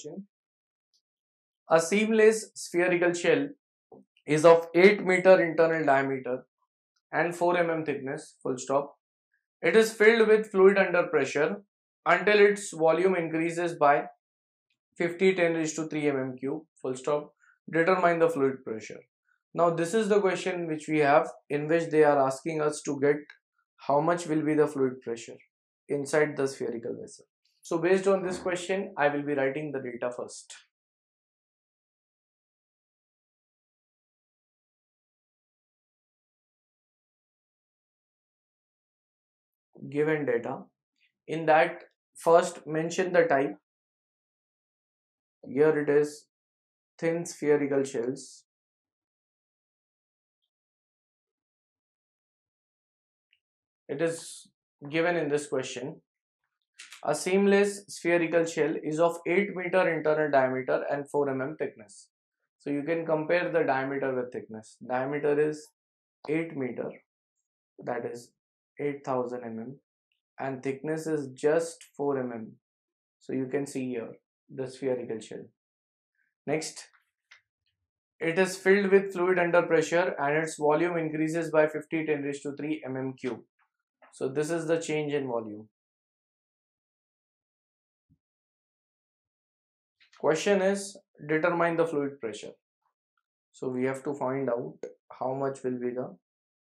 question. A seamless spherical shell is of 8 meter internal diameter and 4 mm thickness, full stop. It is filled with fluid under pressure until its volume increases by 50 10 raised to 3 mm cube, full stop. Determine the fluid pressure. Now this is the question which we have in which they are asking us to get how much will be the fluid pressure inside the spherical vessel. So based on this question, I will be writing the data first. Given data, in that first mention the type. Here it is thin spherical shells. It is given in this question a seamless spherical shell is of 8 meter internal diameter and 4 mm thickness. So you can compare the diameter with thickness. Diameter is 8 meter that is 8000 mm and thickness is just 4 mm. So you can see here the spherical shell. Next, it is filled with fluid under pressure and its volume increases by 50 10 raised to 3 mm cube. So this is the change in volume. Question is determine the fluid pressure. So we have to find out how much will be the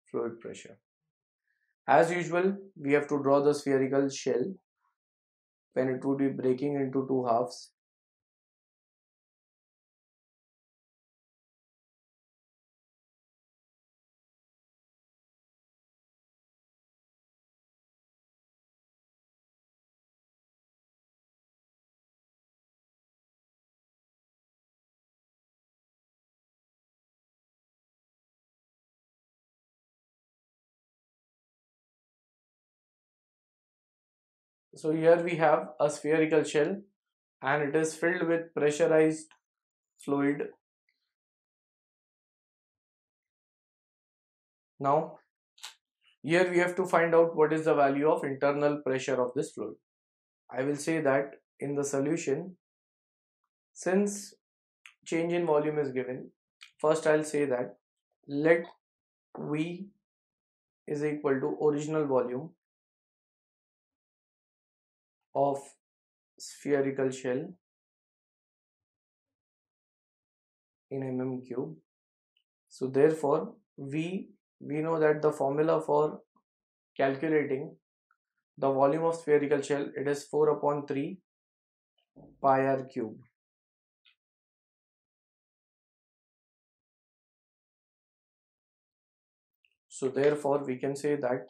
fluid pressure. As usual, we have to draw the spherical shell when it would be breaking into two halves. So here we have a spherical shell and it is filled with pressurized fluid. Now here we have to find out what is the value of internal pressure of this fluid. I will say that in the solution since change in volume is given first I'll say that let V is equal to original volume of spherical shell in mm cube. So therefore V we know that the formula for calculating the volume of spherical shell it is 4 upon 3 pi r cube. So therefore we can say that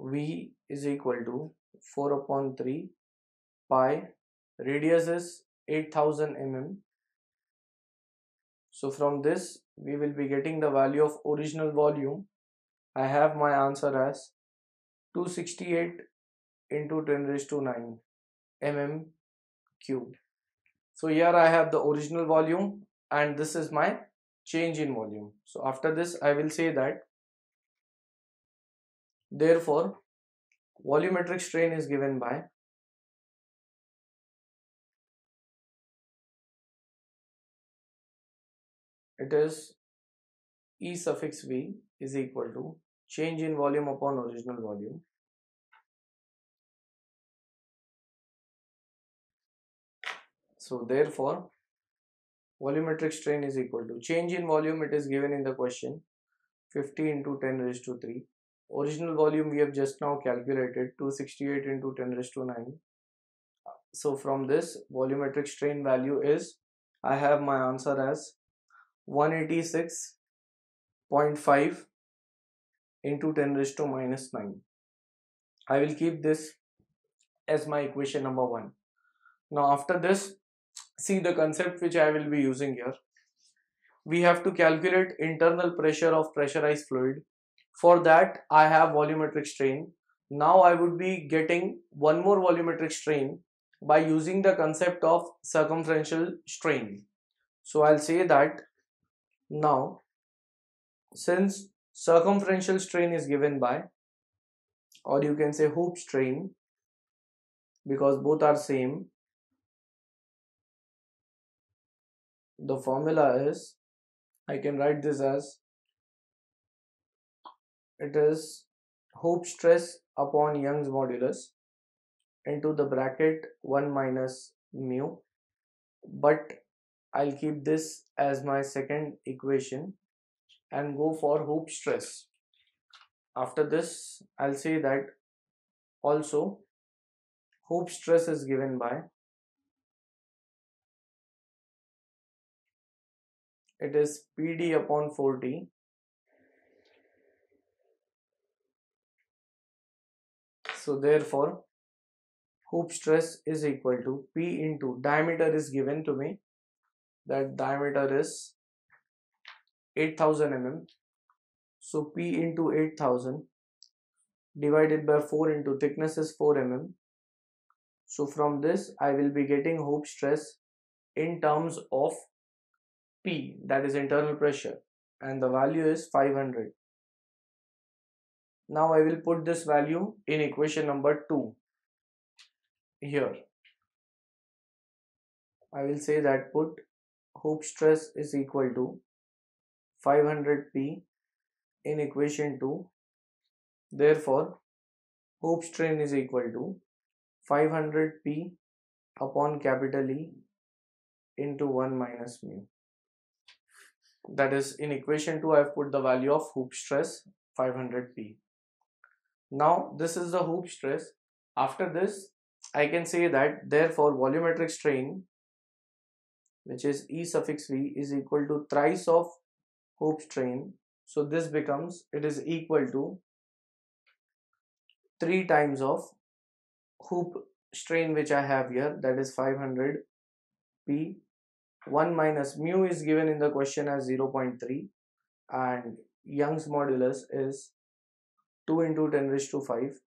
V is equal to 4 upon 3 pi radius is 8000 mm. So from this we will be getting the value of original volume. I have my answer as 268 into 10 raised to 9 mm cube so here I have the original volume and this is my change in volume. So after this I will say that therefore volumetric strain is given by it is E suffix V is equal to change in volume upon original volume. So therefore volumetric strain is equal to change in volume it is given in the question 50 into 10 raised to 3 original volume we have just now calculated 268 into 10 raised to 9 so from this volumetric strain value is I have my answer as 186.5 into 10 raised to minus 9 I will keep this as my equation number one. Now after this see the concept which I will be using here. We have to calculate internal pressure of pressurized fluid for that, I have volumetric strain. Now I would be getting one more volumetric strain by using the concept of circumferential strain. So I'll say that now since circumferential strain is given by or you can say hoop strain because both are same the formula is I can write this as it is Hoops stress upon Young's modulus into the bracket 1 minus mu. But I'll keep this as my second equation and go for Hoops stress. After this I'll say that also Hoops stress is given by it is PD upon 4T so therefore hoop stress is equal to P into diameter is given to me. That diameter is 8000 mm. So P into 8000 divided by 4 into thickness is 4 mm. So from this I will be getting hoop stress in terms of P that is internal pressure and the value is 500. Now I will put this value in equation number 2 here. I will say that put hoop stress is equal to 500 P in equation 2. Therefore, hoop strain is equal to 500 P upon capital E into 1 minus mu that is in equation 2 I've put the value of hoop stress 500 P. Now this is the hoop stress. After this I can say that therefore volumetric strain which is E suffix V is equal to thrice of hoop strain. So this becomes it is equal to 3 times of hoop strain which I have here that is 500 P 1 minus mu is given in the question as 0.3 and Young's modulus is 2 into 10 raised to 5.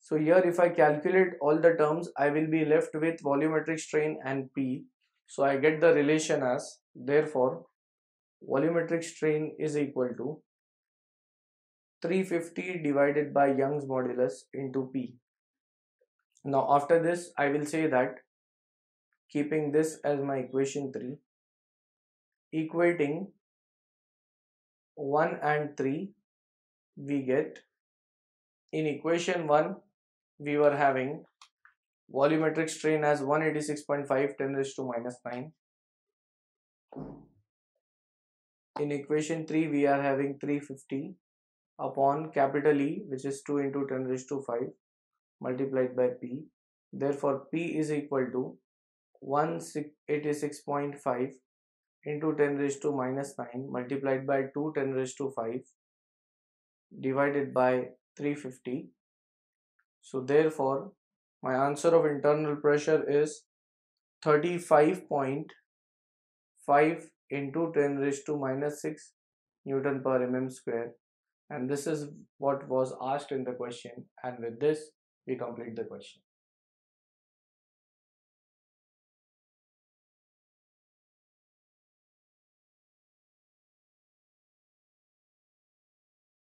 So here if I calculate all the terms I will be left with volumetric strain and P. So I get the relation as therefore volumetric strain is equal to 350 divided by Young's modulus into P. Now after this I will say that keeping this as my equation 3 equating 1 and 3 we get in equation 1 we were having volumetric strain as 186.5 10 raised to minus 9 in equation 3 we are having 350 upon capital E which is 2 into 10 raised to 5 multiplied by P. Therefore P is equal to 186.5 into 10 raised to minus 9 multiplied by 2 10 raised to 5 divided by 350 so therefore my answer of internal pressure is 35.5 into 10 raised to minus 6 newton per mm square. And this is what was asked in the question. And with this we complete the question